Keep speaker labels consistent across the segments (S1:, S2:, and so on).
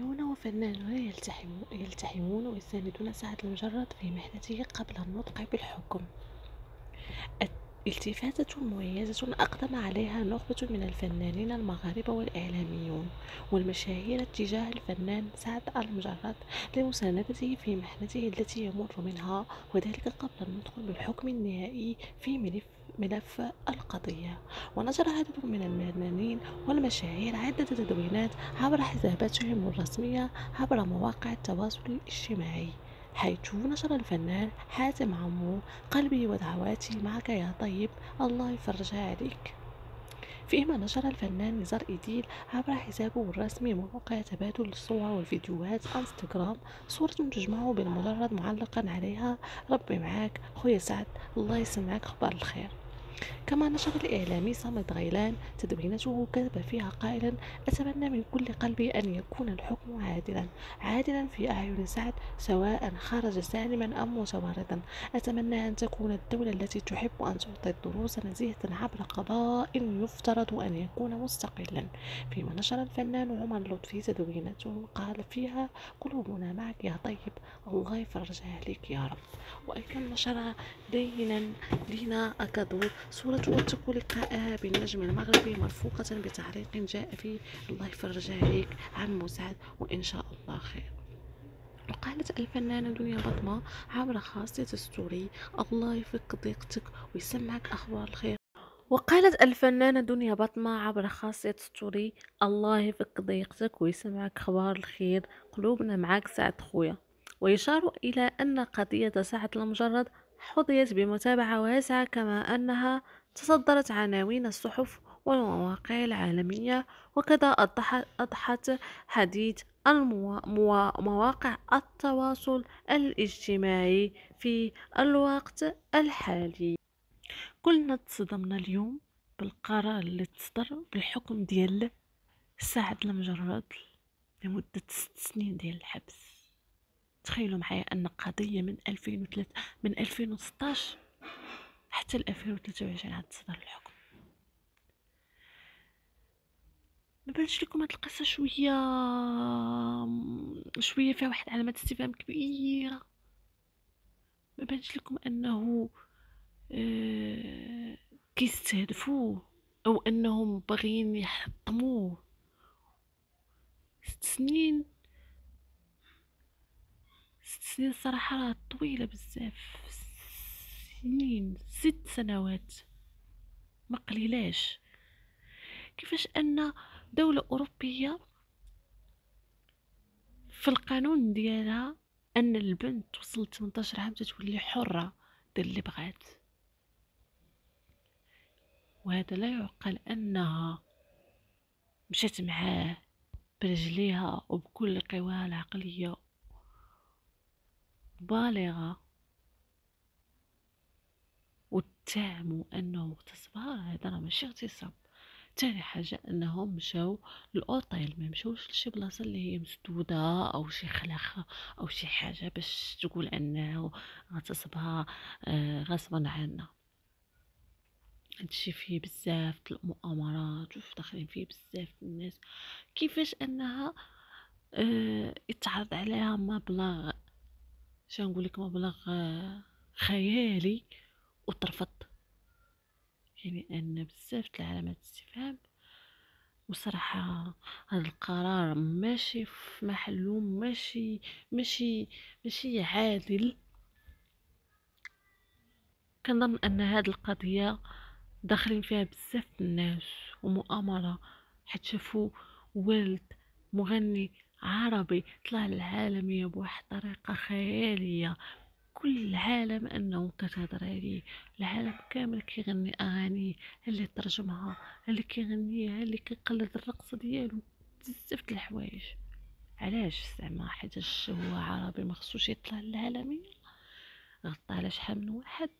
S1: وفنانون يلتحمون ويساندون سعد المجرد في محنته قبل النطق بالحكم. التفاتة مميزة أقدم عليها نخبة من الفنانين المغاربة والإعلاميون والمشاهير اتجاه الفنان سعد المجرد لمساندته في محنته التي يمر منها وذلك قبل النطق بالحكم النهائي في ملف ملف القضية. ونشر عدد من الفنانين والمشاهير عدة تدوينات عبر حساباتهم الرسمية عبر مواقع التواصل الاجتماعي حيث نشر الفنان حاتم عمو قلبي ودعواتي معك يا طيب الله يفرجها عليك. فيما نشر الفنان نزار إيديل عبر حسابه الرسمي موقع تبادل الصور والفيديوهات انستغرام صورة تجمعه بالمجرد معلقا عليها. ربي معاك. خويا سعد الله يسمعك. أخبار الخير. كما نشر الإعلامي صامد غيلان تدوينته كتب فيها قائلا أتمنى من كل قلبي أن يكون الحكم عادلا. عادلا في أعين سعد سواء خرج سالما أم متورطا أتمنى أن تكون الدولة التي تحب أن تعطي الدروس نزيهة عبر قضاء يفترض أن يكون مستقلا. فيما نشر الفنان عمر لطفي تدوينته قال فيها قلوبنا معك يا طيب الله يفرجها عليك يا رب. وأيضا نشر دينا دينا أكادور صورة توثق لقاءها بالنجم المغربي مرفوقة بتعليق جاء فيه الله يفرج عليك عمي سعد وإن شاء الله خير. وقالت الفنانة دنيا بطمة عبر خاصية story الله يفك ضيقتك ويسمعك أخبار الخير. وقالت الفنانة دنيا بطمة عبر خاصية story الله يفك ضيقتك ويسمعك أخبار الخير قلوبنا معاك سعد خويا. ويشار إلى أن قضية سعد المجرد حظيت بمتابعة واسعة كما أنها تصدرت عناوين الصحف والمواقع العالمية وكذا أضحت حديث مواقع التواصل الاجتماعي في الوقت الحالي. كلنا تصدمنا اليوم بالقرار اللي تصدر بالحكم ديال سعد المجرد لمدة ست سنين ديال الحبس. تخيلوا معايا أن قضية من 2003 من 2016 حتى ل 2023 عاد تصدر الحكم. ما بانش لكم هاد القصة شوية شوية فيها واحد علامات استفهام كبيرة. ما بانش لكم أنه آه كيستهدفوه أو أنهم باغيين يحطموه. ست سنين ست سنين صراحة راه طويلة بزاف. سنين ست سنوات. ما قليلاش. كيفاش أن دولة أوروبية في القانون ديالها أن البنت وصلت 18 عام تتولي حرة دير اللي بغات. وهذا لا يعقل أنها مشات معاه برجليها وبكل قواها العقلية. بالغة. واتهموا أنه اغتصبها هذا راه ماشي اغتصاب. تاني حاجة انهم مشاو للاوتيل ما مشاوش لشي بلاصة اللي هي مسدودة أو شي خلخ أو شي حاجة باش تقول أنه اغتصبها آه، غصبا عنا. هادشي فيه بزاف المؤامرات وف داخلين فيه بزاف الناس. كيفاش أنها آه يتعرض عليها مبلغ نقول لك مبلغ خيالي وترفض يعني أن بزاف العلامات استفهام وصراحة هذا القرار ماشي في محلو ماشي ماشي ماشي عادل. كنظن أن هذه القضية داخلين فيها بزاف الناس ومؤامرة حيت شافوا ولد مغني عربي طلع للعالمية بواحد الطريقة خيالية. كل العالم أنه كتهضر عليه العالم كامل كيغني أغاني اللي ترجمها اللي كيغنيها اللي كيقلد الرقصه ديالو. بزاف د الحوايج. علاش زعما حيت هو عربي ما خصوش يطلع للعالميه غطى على شحال من واحد.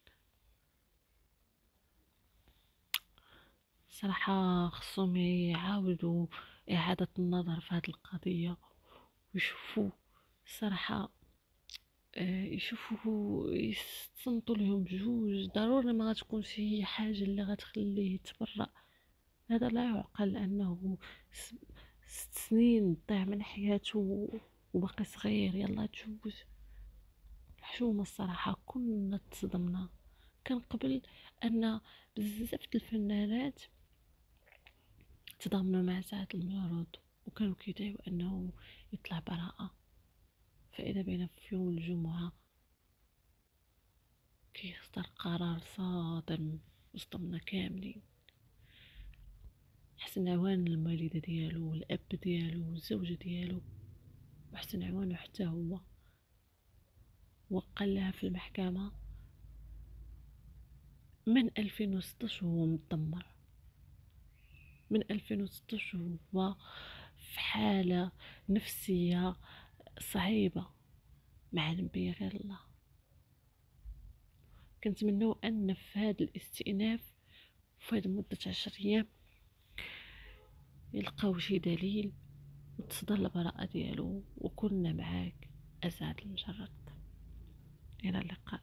S1: صراحة خصهم يعاودوا إعادة النظر في هذه القضية ويشوفوا الصراحة آه، يشوفوا يصنتوا لهم بجوج. ضروري ما غتكونش هي حاجة اللي غتخليه يتبرأ. هذا لا يعقل أنه ست سنين ضيع من حياته وباقي صغير يلا تجوز. الحشومة الصراحة كنا تصدمنا. كان قبل أن بزاف الفنانات تضامنوا مع ساعة المعروض وكانوا كيدعيو إنه يطلع براءة. فإذا بينا في يوم الجمعة كيختار قرار صادم وسطنا كاملين. حسن عوان الوالدة ديالو والأب ديالو والزوجة ديالو. وحسن عوانو حتى هو. وقال لها في المحكمة من 2016 وهو مدمر من 2016 هو في حالة نفسية صعيبة. مع نبي غير الله. كنتمنوا أن في هذا الاستئناف في هذه مدة عشر أيام يلقاو شي دليل وتصدر البراءة ديالو وكنا معاك. أسعد المجرد. إلى اللقاء.